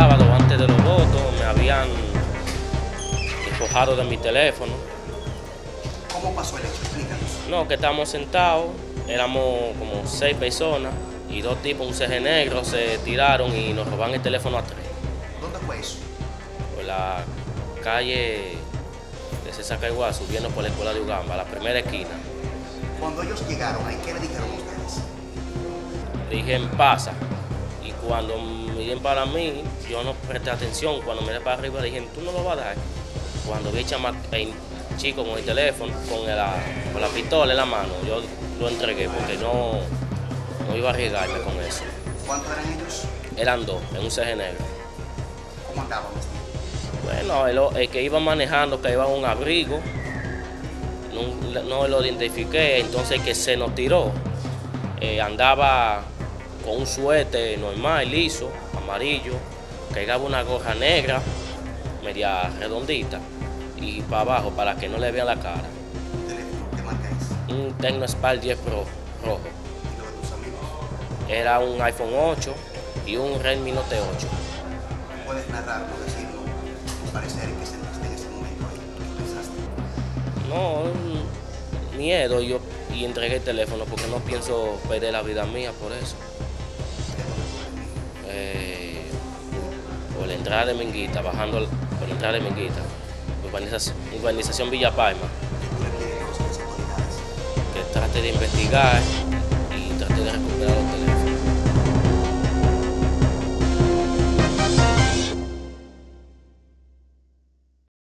sábado, antes de los votos, me habían despojado de mi teléfono. ¿Cómo pasó el hecho? Explícanos. No, que estábamos sentados, éramos como seis personas y dos tipos, un CG negro, se tiraron y nos roban el teléfono a tres. ¿Dónde fue eso? Por la calle de César Caiguá, subiendo por la escuela de Ugamba, la primera esquina. Cuando ellos llegaron ahí, ¿qué le dijeron a ustedes? Dije, pasa. Y cuando miren para mí, yo no presté atención. Cuando miré para arriba, dije, tú no lo vas a dar. Cuando vi el chico con el teléfono, con la, con la pistola en la mano, yo lo entregué porque no, no iba a arriesgarme con eso. ¿Cuántos eran ellos? Eran dos, en un CG negro. ¿Cómo andaban? Bueno, el, el que iba manejando, que iba un abrigo, no, no lo identifiqué, entonces el que se nos tiró eh, andaba con un suéter normal, liso, amarillo, que llevaba una gorra negra, media redondita, y para abajo, para que no le vean la cara. ¿Un teléfono? ¿Qué marca es? Un Tecnospal 10 Pro rojo. ¿Y lo de tus amigos? Era un iPhone 8 y un Redmi Note 8. ¿Puedes narrarnos, decirlo, tu parecer que sentiste en ese momento ahí? ¿Qué pensaste? No, miedo yo, y entregué el teléfono porque no pienso perder la vida mía por eso. Entrada de Minguita, bajando por la entrada de Minguita, urbanización, Villa Palma, que trate de investigar y trate de recuperar.